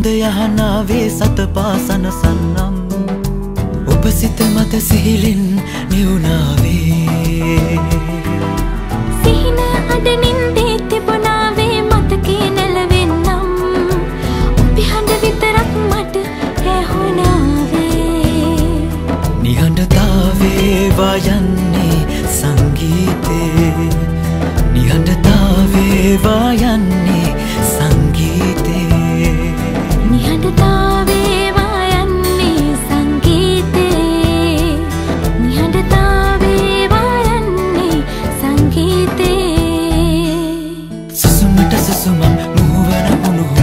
හඳ යහනාවේ සත පාසනසන්නම් ඔබ සිත මත සිහිලින් නිවුණාවේ. සිහින අඩනින් දේ තිබුණාවේ මතකේ නැලවෙන්නම්. ඔබි හඬ විතරක් මට හැහුණාවේ. නිහඬතාවේ වයන්න හිතේ සුසුමට සුසුමම් මුහුවන උණුහුම්